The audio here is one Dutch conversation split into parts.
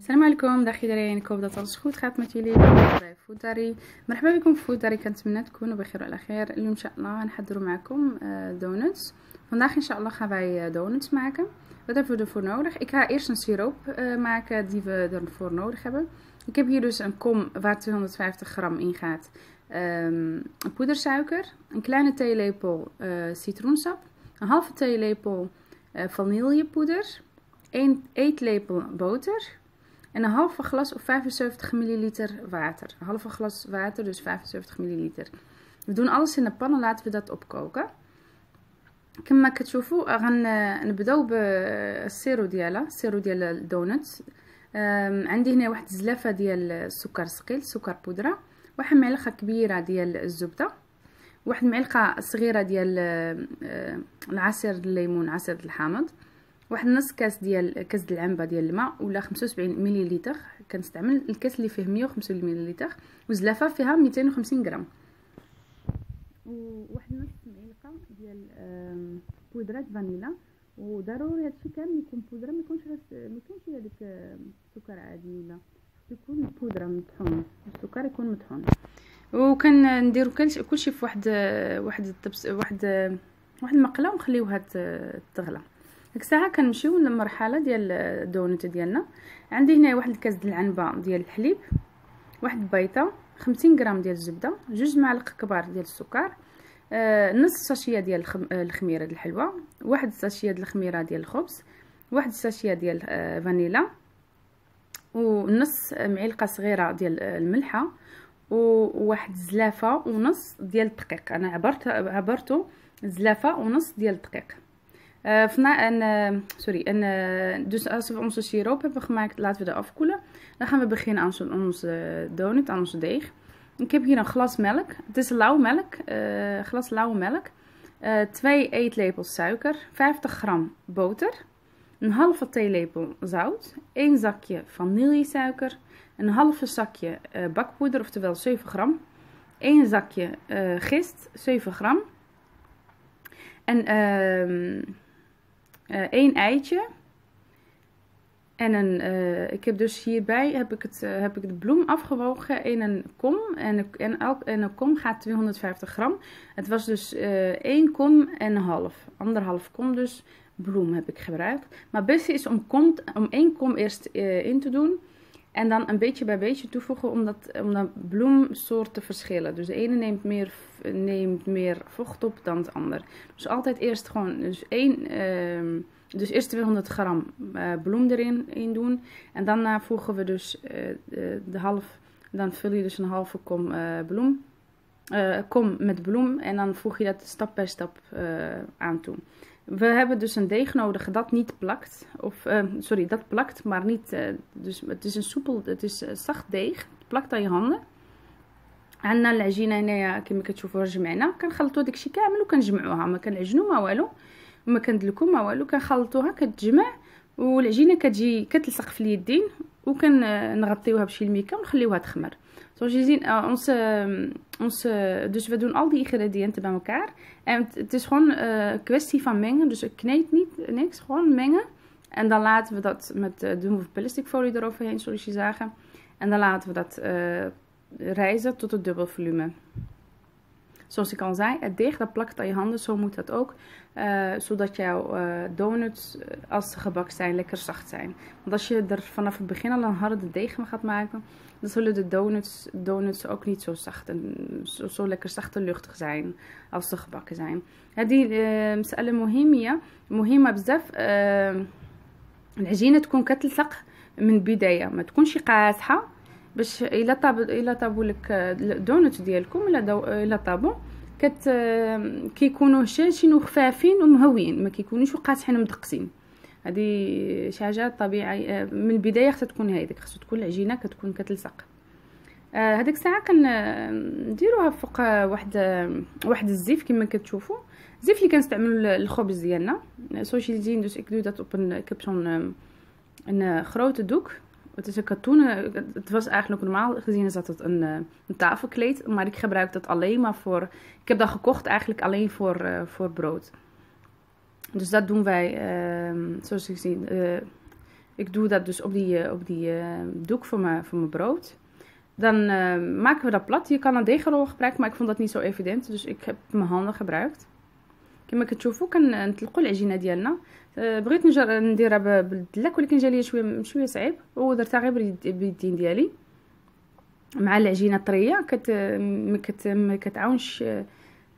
السلام عليكم dag iedereen ik hoop dat alles goed gaat met jullie welkom bij فوداري مرحبا بكم في فوداري كنتمنى تكونوا بخير وعلى خير اليوم ان شاء الله غنحضروا معكم donuts vandaag in Allah gaan wij donuts maken wat hebben we ervoor nodig ik ga eerst een siroop maken die we ervoor nodig hebben ik heb hier dus een kom waar 250 gram in gaat um, poedersuiker een kleine theelepel uh, citroensap een halve theelepel uh, vanillepoeder 1 eetlepel boter en een halve glas of 75 milliliter water. Een halve glas water, dus 75 milliliter. We doen alles in de pan en laten we dat opkoken. كما كتشوفوا غنبداو بالسيرو ديالها السيرو ديال الدونتس عندي هنا واحد الزلافة ديال السكر ثقيل سكر بودرة واحد معلقة كبيرة ديال الزبدة واحد معلقة صغيرة ديال العصير الليمون عصير الحامض واحد نص كاس ديال كاس د العنبة ديال الماء ولا 75 مليلتر كنستعمل الكاس اللي فيه 150 مليلتر وزلافة فيها 250 غرام. وواحد نص معلقة ديال بودرة فانيلا. وضروري هادشي كامل يكون بودرة ما يكونش ما يكونش هذاك السكر عادي ولا. يكون بودرة مطحون السكر يكون مطحون. وكنديرو كلشي في واحد واحد الطبس واحد واحد المقلة ونخليوها تغلى ديك الساعة كنمشيو للمرحله ديال الدونت ديالنا. عندي هنا واحد الكاس ديال العنبة ديال الحليب واحد البيضة 50 غرام ديال الزبدة جوج معالق كبار ديال السكر آه نص ساشيه ديال الخميرة ديال الحلوى واحد ساشيه ديال الخميرة ديال الخبز واحد ساشيه ديال آه فانيلا ونص معلقة صغيرة ديال الملحة وواحد زلافة ونص ديال الدقيق. أنا عبرت عبرته زلافة ونص ديال الدقيق. Uh, en, uh, sorry, en uh, dus als we onze siroop hebben gemaakt, laten we dat afkoelen. Dan gaan we beginnen aan onze, donut, aan onze deeg. Ik heb hier een glas melk. Het is lauwe melk, glas lauwe melk. twee eetlepels suiker, 50 gram boter, een halve theelepel zout, één zakje vanillesuiker, een halve zakje bakpoeder, oftewel 7 gram, één zakje gist, 7 gram. En uh, één eitje. En een, uh, ik heb dus hierbij heb ik, het, uh, heb ik de bloem afgewogen in een kom. En, en, elk, en een kom gaat 250 gram. Het was dus één kom en een half. Anderhalf kom dus bloem heb ik gebruikt. Maar het beste is om, kom, om één kom eerst in te doen. En dan een beetje bij beetje toevoegen om dat, om bloemsoort te verschillen. Dus de ene neemt meer, neemt meer vocht op dan het ander. Dus altijd eerst gewoon dus één, uh, dus eerst 200 gram uh, bloem erin in doen. En daarna voegen we dus de, de, half, dan vul je dus een halve kom bloem. kom met bloem en dan voeg je dat stap bij stap aan toe. We hebben dus een deeg nodig dat niet plakt. Of, uh, sorry, dat plakt, maar niet... Uh, dus het is een soepel, het is uh, zacht deeg. Het plakt aan je handen. عندنا العجينه هنايا كما كتشوفوا جمعنا كنخلطوا داكشي كامل وكنجمعوها ما كنعجنوا ما والو وما كندلكو ما والو كنخلطوها كتجمع والعجينه كتجي كتلصق في اليدين وكنغطيوها بشي الميكا ونخليوها تخمر Zoals je ziet, uh, onze, onze, dus we doen al die ingrediënten bij elkaar. En het, het is gewoon een uh, kwestie van mengen. Dus ik kneed niet niks, gewoon mengen. En dan laten we dat met, uh, doen we plastic folie eroverheen, zoals je zagen. En dan laten we dat rijzen tot het dubbel volume. Zoals ik al zei, het deeg dat plakt aan je handen, zo moet dat ook. Uh, zodat jouw uh, donuts, als ze gebakt zijn, lekker zacht zijn. Want als je er vanaf het begin al een harde deeg van gaat maken, dan zullen de donuts, donuts ook niet zo zacht en zo, zo lekker zacht en luchtig zijn als ze gebakken zijn. هذه مسألة مهمة مهمة بزاف العجينة تكون كتلصق من البداية ما تكونش قاصحة باش الا طاب الا طابوا لك الدونت ديالكم الا الا طابوا كت كيكونوا هشاشين وخفافين ومهويين ما كيكونوش قاصحين مدقسين. هذه شي حاجة طبيعي من البداية خصها تكون هيديك خصها تكون العجينة كتكون كتلصق. هذيك الساعة كنديروها فوق واحد واحد الزيف كما كتشوفوا الزيف اللي كنستعملوا للخبز ديالنا zoals je zien dus ik doe dat op een het is een katoenen, het was eigenlijk normaal gezien is dat het een, een tafelkleed, maar ik gebruik dat alleen maar voor, ik heb dat gekocht eigenlijk alleen voor, uh, voor brood. Dus dat doen wij, uh, zoals je ziet, ik doe dat dus op die, op die doek voor mijn, voor mijn brood. Dan maken we dat plat. Je kan een deegrol gebruiken, maar ik vond dat niet zo evident. Dus ik heb mijn handen gebruikt. كما كتشوفوا كنطلقوا العجينة ديالنا. بغيت نديرها بالدلاك ولكن جالي شوية شوية صعيب ودرتها غير باليدين ديالي. مع العجينة طريه كت ما كتعاونش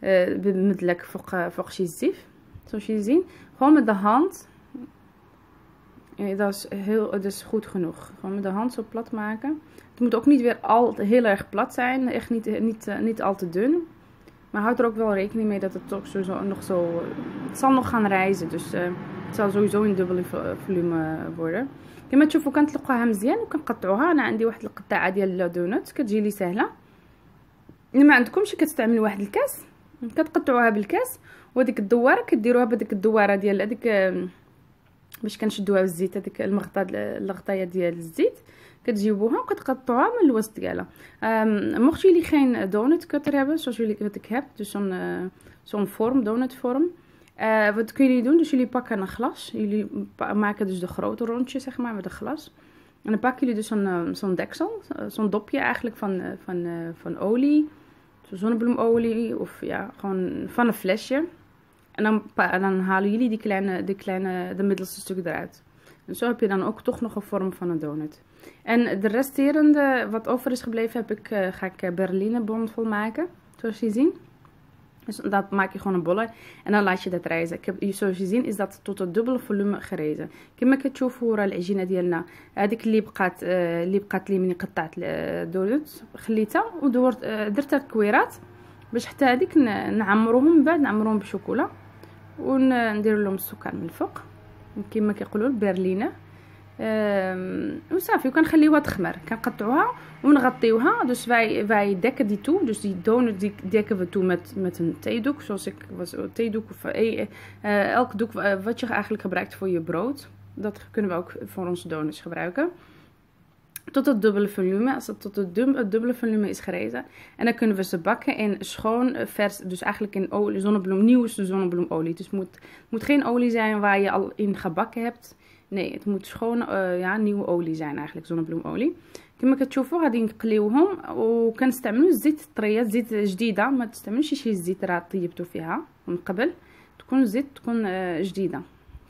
بالمدلك فوق فوق شي زيف zo je zien gewoon met de hand dat is heel dat is goed genoeg gewoon met de hand zo plat maken het moet ook niet weer al heel erg plat zijn echt niet niet niet al te dun maar houd er ook wel rekening mee dat het toch sowieso nog zo... Het zal nog gaan reizen, dus uh, het zal sowieso in dubbele volume worden. كما تشوفوا كنطلقوها مزيان وكنقطعوها أنا عندي واحد القطعه ديال الدونات كتجي لي سهلة. اللي ما عندكمش كتستعملوا واحد الكاس. كتقطعوها بالكاس وهذيك الدوارة كديروها بهذيك الدوارة ديال هذيك باش كنشدوها بالزيت هذيك المغطى الغطايه ديال الزيت. كتجيبوها وكتقطعوها من الوسط ديالها mocht jullie geen donutcutter hebben zoals jullie wat ik heb dus zo'n uh, zo'n vorm donutvorm uh, wat kunnen jullie doen dus jullie pakken een glas jullie maken dus de grote rondjes zeg maar met een glas en dan pakken jullie dus zo'n uh, zo'n deksel zo'n dopje eigenlijk van, van, van olie zo zonnebloemolie of ja gewoon van een flesje en dan, en dan halen jullie die kleine, de kleine de middelste stuk eruit en zo heb je dan ook toch nog een vorm van een donut en de resterende, wat over is gebleven, heb ik, uh, ga ik eh, berline vol maken. Zoals je ziet. Dus dat maak je gewoon een bolle en dan laat je dat rijzen. Ik heb, zoals je ziet is dat tot het dubbele volume gerezen. كما كتشوفوا راه العجينه ديالنا هذيك اللي بقات اللي بقات لي ملي قطعت الدونت خليتها ودورت درت الكويرات باش حتى هذيك نعمروهم من بعد نعمروهم بالشوكولا وندير لهم السكر من الفوق كما كيقولوا البرلينه وصافي وكنخليوها تخمر كنقطعوها ونغطيوها dus wij wij dekken die toe dus die donut die dekken we toe met met een theedoek zoals ik was theedoek of uh, elk doek wat je eigenlijk gebruikt voor je brood dat kunnen we ook voor onze donuts gebruiken tot het dubbele volume. Als het tot het dubbele volume is gerezen. En dan kunnen we ze bakken in schoon vers. Dus eigenlijk in olie, zonnebloem, nieuwste zonnebloemolie. Dus het moet, moet geen olie zijn waar je al in gebakken hebt. Nee, het moet schoon uh, ja, nieuwe olie zijn eigenlijk, zonnebloemolie. كما كتشوفوا غادي نقليوهم وكنستعملوا الزيت طريه زيت جديده ما تستعملوش شي زيت راه طيبتو فيها من قبل تكون زيت تكون جديده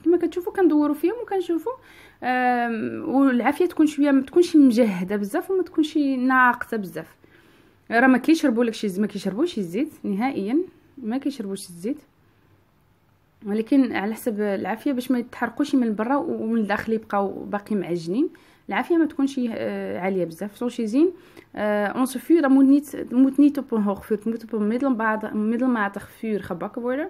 كما كتشوفوا كندوروا فيهم وكنشوفوا والعافيه تكون شوية ما تكونش مجهده بزاف وما تكونش ناقصه بزاف راه ما كيشربوا لك شي ما كيشربوش الزيت نهائيا ما كيشربوش الزيت ولكن على حسب العافيه باش ما يتحرقوش من برا ومن الداخل يبقاو باقي معجنين العافيه ما تكونش عاليه بزاف zoals je zien uh, onze vuur moet niet moet niet op een hoog vuur het moet op een middelmatig, middelmatig vuur gebakken worden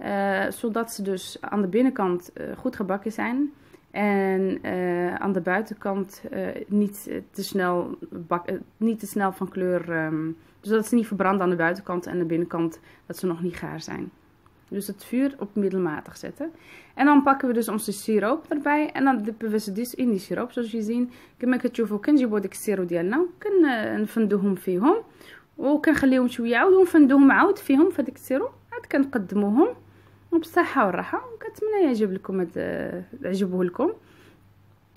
uh, zodat ze dus aan de binnenkant uh, goed gebakken zijn en uh, aan de buitenkant niet te snel bak, niet te snel van kleur um, dus dat ze niet verbranden aan de buitenkant en de binnenkant dat ze nog niet gaar zijn Dus het vuur op middelmatig zetten. En dan pakken we dus onze siroop erbij. En dan dippen we ze dus in die siroop. Zoals je ziet. كما كتشوفوا كنجيبوا ديك السيرو ديالنا وكنفندوهم فيهم وكنخليهم شوية عاود ونفندوهم عاود فيهم في هذيك السيرو عاد كنقدموهم وبالصحه والراحه وكنتمنى يعجب لكم عجبوه لكم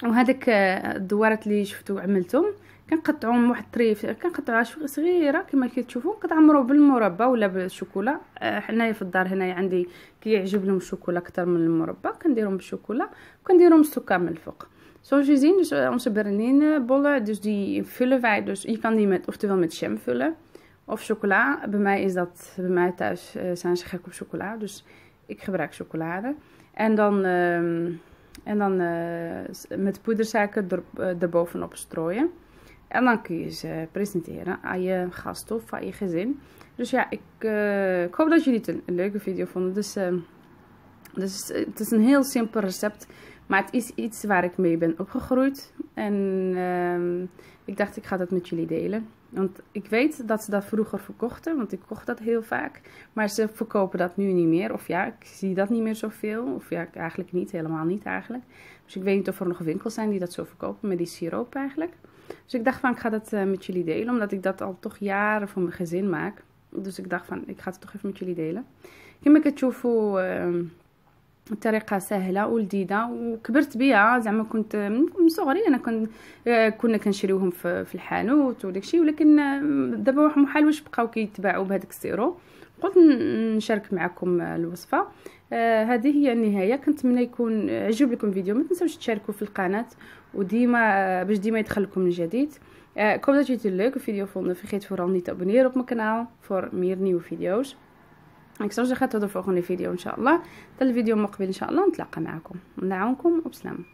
وهذاك الدوارات اللي شفتوا عملتهم كنقطعوهم واحد الطريف كنقطعوها صغيره كما كتشوفوا كتعمروا بالمربى ولا بالشوكولا آه، حنايا في الدار هنايا عندي كيعجب لهم الشوكولا اكثر من المربى كنديرهم بالشوكولا وكنديرهم السكر من الفوق Zoals je ziet, dus onze berlinebollen, dus die vullen wij, dus je kan die met, oftewel met jam vullen of chocola. Bij mij is dat, bij mij thuis uh, zijn ze gek op chocola, dus ik gebruik chocolade. En dan, uh, en dan uh, met poedersuiker er, uh, erbovenop strooien. En dan kun je ze presenteren aan je gasten of aan je gezin. Dus ja, ik, uh, ik hoop dat jullie het een, leuke video vonden. Dus, uh, dus het is een heel simpel recept. Maar het is iets waar ik mee ben opgegroeid. En uh, ik dacht, ik ga dat met jullie delen. Want ik weet dat ze dat vroeger verkochten, want ik kocht dat heel vaak. Maar ze verkopen dat nu niet meer. Of ja, ik zie dat niet meer zoveel. Of ja, eigenlijk niet, helemaal niet eigenlijk. Dus ik weet niet of er nog winkels zijn die dat zo verkopen met die siroop eigenlijk. Dus ik dacht van, ik ga dat uh, met jullie delen, omdat ik dat al toch jaren voor mijn gezin maak. Dus ik dacht van, ik ga het toch even met jullie delen. كما كتشوفوا طريقة سهلة ولذيذة وكبرت بها زعما كنت من صغري أنا كنت كنا كنشريوهم في, الحانوت وداكشي ولكن دابا واحد محال واش بقاو كيتباعوا بهذاك السيرو قلت نشارك معكم الوصفة. آه هذه هي النهاية. كنتمنى يكون عجب لكم الفيديو. ما تنساوش تشاركوا في القناة وديما باش ديما يدخلكم من جديد. آه comme d'habitude leuk video vonden vergeet vooral niet te abonneren op mijn kanaal voor meer nieuwe video's ik zou zeggen tot de volgende video inshallah tot de video مقبل إن شاء الله. نتلاقى معكم. ونعاونكم وبسلامة.